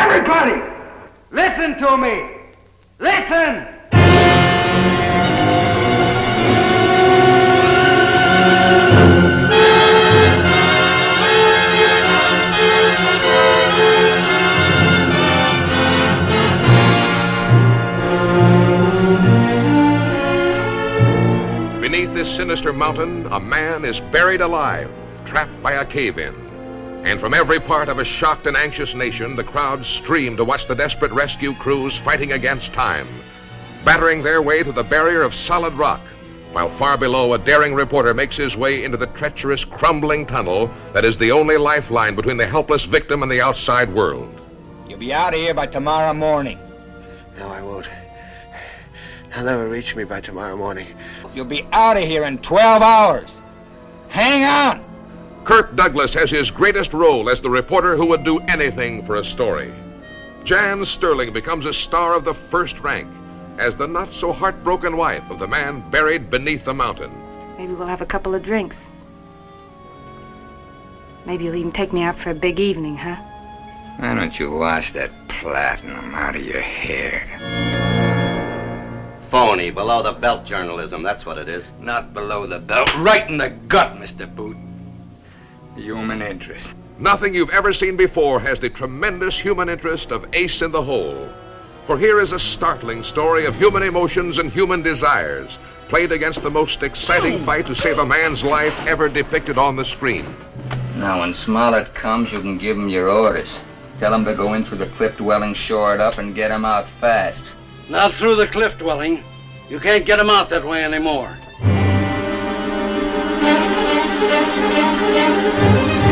Everybody, listen to me. Listen. Beneath this sinister mountain, a man is buried alive, trapped by a cave in. And from every part of a shocked and anxious nation, the crowds stream to watch the desperate rescue crews fighting against time, battering their way to the barrier of solid rock, while far below, a daring reporter makes his way into the treacherous, crumbling tunnel that is the only lifeline between the helpless victim and the outside world. You'll be out of here by tomorrow morning. No, I won't. They'll never reach me by tomorrow morning. You'll be out of here in 12 hours. Hang on. Kirk Douglas has his greatest role as the reporter who would do anything for a story. Jan Sterling becomes a star of the first rank as the not so heartbroken wife of the man buried beneath the mountain. Maybe we'll have a couple of drinks. Maybe you'll even take me out for a big evening, huh? Why don't you wash that platinum out of your hair? Phony, below the belt journalism, that's what it is. Not below the belt, right in the gut, Mr. Boot. Human interest. Nothing you've ever seen before has the tremendous human interest of Ace in the Hole. For here is a startling story of human emotions and human desires, played against the most exciting hmm. fight to save a man's life ever depicted on the screen. Now, when Smollett comes, you can give him your orders. Tell him to go in through the cliff dwelling, shore it up, and get him out fast. Not through the cliff dwelling. You can't get him out that way anymore. Thank you.